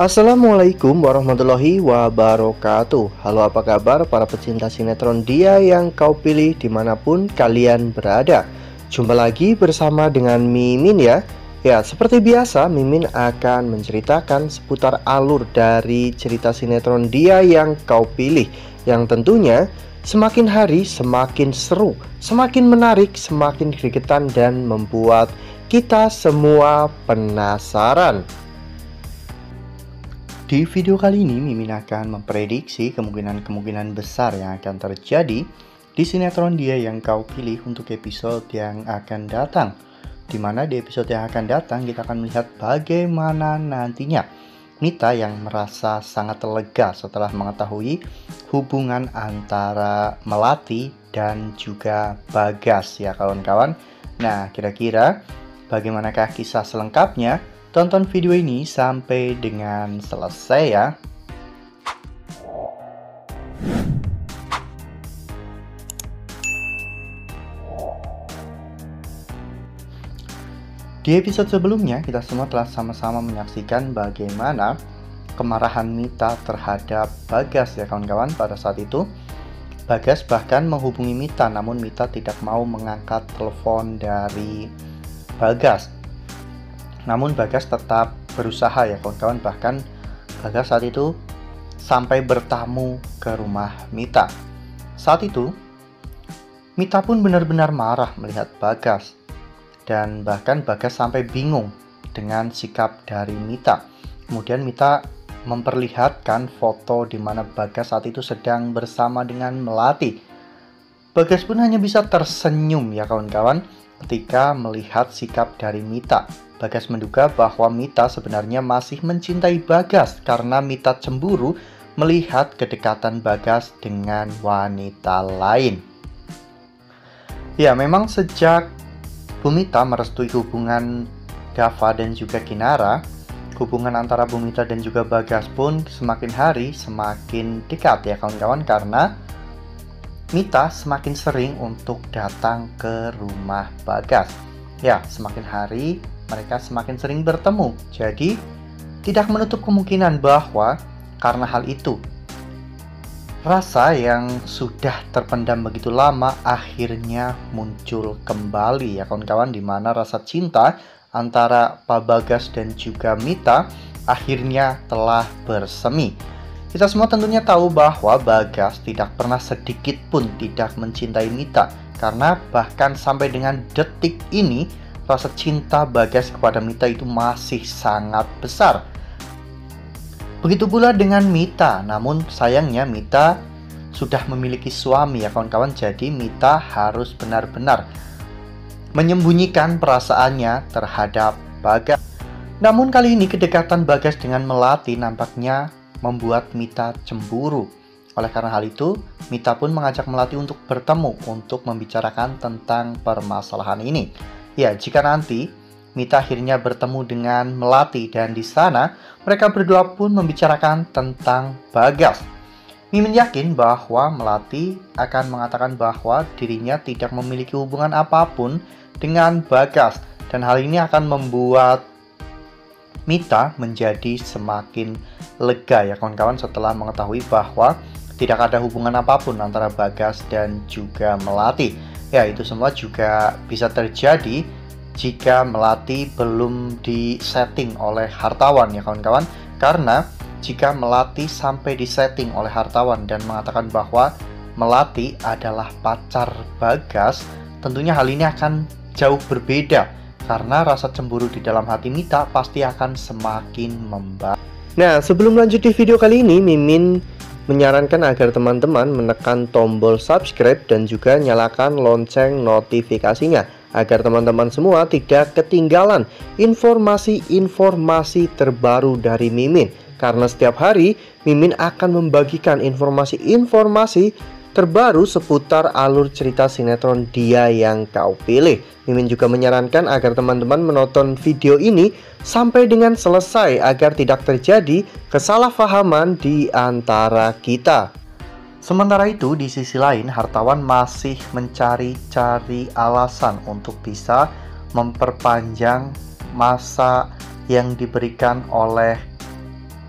Assalamualaikum warahmatullahi wabarakatuh. Halo apa kabar para pecinta sinetron dia yang kau pilih di mana pun kalian berada? Jumpa lagi bersama dengan Mimin ya. Ya seperti biasa Mimin akan menceritakan seputar alur dari cerita sinetron dia yang kau pilih. Yang tentunya semakin hari semakin seru Semakin menarik, semakin gregetan dan membuat kita semua penasaran di video kali ini, Mimin akan memprediksi kemungkinan-kemungkinan besar yang akan terjadi di sinetron dia yang kau pilih untuk episode yang akan datang. Di mana di episode yang akan datang, kita akan melihat bagaimana nantinya Mita yang merasa sangat lega setelah mengetahui hubungan antara Melati dan juga Bagas ya kawan-kawan. Nah, kira-kira bagaimanakah kisah selengkapnya? Tonton video ini sampai dengan selesai ya. Di episode sebelumnya, kita semua telah sama-sama menyaksikan bagaimana kemarahan Mita terhadap Bagas ya kawan-kawan pada saat itu. Bagas bahkan menghubungi Mita, namun Mita tidak mau mengangkat telepon dari Bagas. Namun Bagas tetap berusaha ya kawan-kawan bahkan Bagas saat itu sampai bertamu ke rumah Mita. Saat itu Mita pun benar-benar marah melihat Bagas dan bahkan Bagas sampai bingung dengan sikap dari Mita. Kemudian Mita memperlihatkan foto di mana Bagas saat itu sedang bersama dengan Melati. Bagas pun hanya bisa tersenyum ya kawan-kawan ketika melihat sikap dari Mita. Bagas menduga bahwa Mita sebenarnya masih mencintai Bagas karena Mita cemburu melihat kedekatan Bagas dengan wanita lain. Ya, memang sejak Bumita merestui hubungan Dava dan juga Kinara, hubungan antara Bumita dan juga Bagas pun semakin hari semakin dekat ya kawan-kawan karena Mita semakin sering untuk datang ke rumah Bagas. Ya, semakin hari mereka semakin sering bertemu. Jadi, tidak menutup kemungkinan bahwa karena hal itu, rasa yang sudah terpendam begitu lama akhirnya muncul kembali ya kawan-kawan di mana rasa cinta antara Pak Bagas dan juga Mita akhirnya telah bersemi. Kita semua tentunya tahu bahwa Bagas tidak pernah sedikit pun tidak mencintai Mita karena bahkan sampai dengan detik ini rasa cinta Bagas kepada Mita itu masih sangat besar. Begitu pula dengan Mita, namun sayangnya Mita sudah memiliki suami ya kawan-kawan, jadi Mita harus benar-benar menyembunyikan perasaannya terhadap Bagas. Namun kali ini kedekatan Bagas dengan Melati nampaknya membuat Mita cemburu. Oleh karena hal itu, Mita pun mengajak Melati untuk bertemu untuk membicarakan tentang permasalahan ini. Ya, jika nanti Mita akhirnya bertemu dengan Melati dan di sana mereka berdua pun membicarakan tentang Bagas. Mimin yakin bahwa Melati akan mengatakan bahwa dirinya tidak memiliki hubungan apa pun dengan Bagas dan hal ini akan membuat Mita menjadi semakin lega ya kawan-kawan setelah mengetahui bahwa tidak ada hubungan apa pun antara Bagas dan juga Melati. Ya, itu semua juga bisa terjadi jika Melati belum disetting oleh hartawan ya kawan-kawan. Karena jika Melati sampai disetting oleh hartawan dan mengatakan bahwa Melati adalah pacar Bagas, tentunya hal ini akan jauh berbeda karena rasa cemburu di dalam hati Mita pasti akan semakin membara. Nah, sebelum lanjut di video kali ini, Mimin menyarankan agar teman-teman menekan tombol subscribe dan juga nyalakan lonceng notifikasinya agar teman-teman semua tidak ketinggalan informasi-informasi terbaru dari Mimin. Karena setiap hari Mimin akan membagikan informasi-informasi terbaru seputar alur cerita sinetron dia yang kau pilih. Mimin juga menyarankan agar teman-teman menonton video ini sampai dengan selesai agar tidak terjadi kesalahpahaman di antara kita. Sementara itu, di sisi lain, hartawan masih mencari-cari alasan untuk bisa memperpanjang masa yang diberikan oleh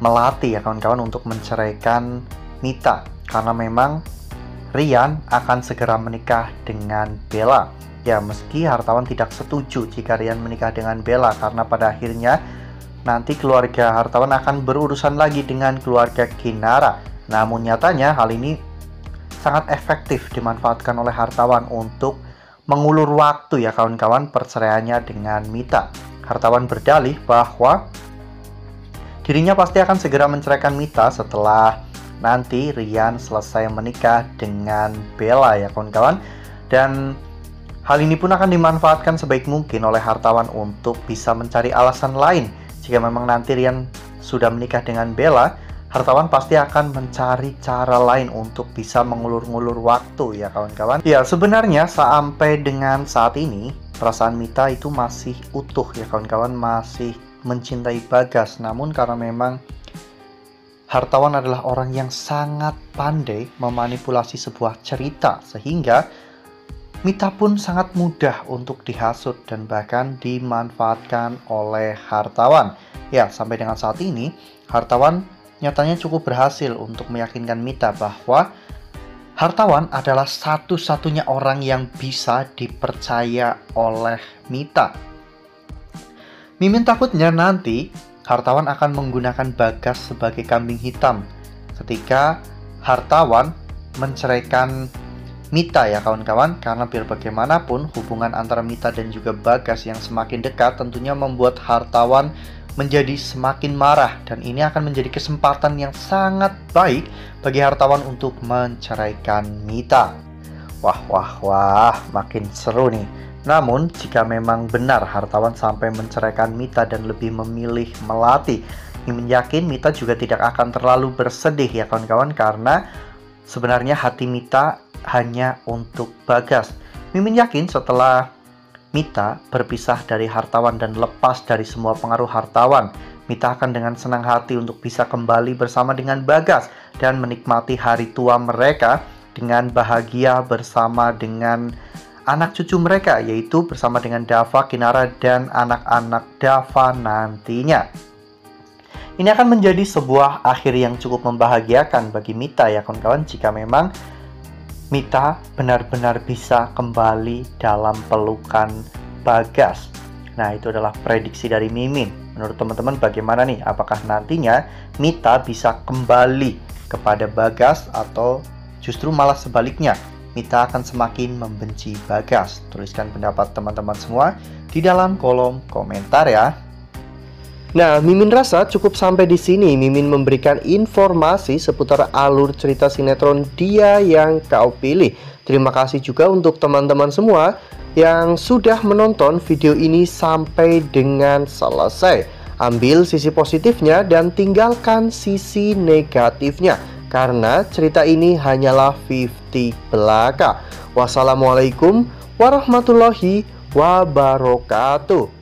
melati ya kawan-kawan untuk menceraikan Mita karena memang Rian akan segera menikah dengan Bella. Ya, meski hartawan tidak setuju jika Rian menikah dengan Bella karena pada akhirnya nanti keluarga hartawan akan berurusan lagi dengan keluarga Kinara. Namun nyatanya hal ini sangat efektif dimanfaatkan oleh hartawan untuk mengulur waktu ya kawan-kawan perceraiannya dengan Mita. Hartawan berdalih bahwa dirinya pasti akan segera menceraikan Mita setelah nanti Rian selesai menikah dengan Bella ya kawan-kawan. Dan hal ini pun akan dimanfaatkan sebaik mungkin oleh hartawan untuk bisa mencari alasan lain jika memang nanti Rian sudah menikah dengan Bella hartawan pasti akan mencari cara lain untuk bisa mengulur-ngulur waktu ya kawan-kawan. Ya sebenarnya sampai dengan saat ini perasaan Mita itu masih utuh ya kawan-kawan masih mencintai Bagas namun karena memang hartawan adalah orang yang sangat pandai memanipulasi sebuah cerita sehingga Mita pun sangat mudah untuk dihasut dan bahkan dimanfaatkan oleh hartawan. Ya, sampai dengan saat ini, hartawan nyatanya cukup berhasil untuk meyakinkan Mita bahwa hartawan adalah satu-satunya orang yang bisa dipercaya oleh Mita. Mimin takutnya nanti hartawan akan menggunakan Bagas sebagai kambing hitam. Ketika hartawan menceraikan Mita ya kawan-kawan. Karena biar bagaimanapun hubungan antara Mita dan juga Bagas yang semakin dekat tentunya membuat hartawan menjadi semakin marah. Dan ini akan menjadi kesempatan yang sangat baik bagi hartawan untuk menceraikan Mita. Wah, wah, wah, makin seru nih. Namun, jika memang benar hartawan sampai menceraikan Mita dan lebih memilih Melati, ini yakin Mita juga tidak akan terlalu bersedih ya kawan-kawan karena sebenarnya hati Mita hanya untuk Bagas. Mimin yakin setelah Mita berpisah dari hartawan dan lepas dari semua pengaruh hartawan. Mita akan dengan senang hati untuk bisa kembali bersama dengan Bagas dan menikmati hari tua mereka dengan bahagia bersama dengan anak cucu mereka yaitu bersama dengan Dava, Kinara dan anak-anak Dava nantinya. Ini akan menjadi sebuah akhir yang cukup membahagiakan bagi Mita ya kawan-kawan jika memang Mita benar-benar bisa kembali dalam pelukan Bagas. Nah, itu adalah prediksi dari Mimin. Menurut teman-teman bagaimana nih? Apakah nantinya Mita bisa kembali kepada Bagas atau justru malah sebaliknya? Mita akan semakin membenci Bagas. Tuliskan pendapat teman-teman semua di dalam kolom komentar ya. Nah, Mimin rasa cukup sampai di sini. Mimin memberikan informasi seputar alur cerita sinetron Dia yang Kau Pilih. Terima kasih juga untuk teman-teman semua yang sudah menonton video ini sampai dengan selesai. Ambil sisi positifnya dan tinggalkan sisi negatifnya karena cerita ini hanyalah 50 belaka. Wassalamualaikum warahmatullahi wabarakatuh.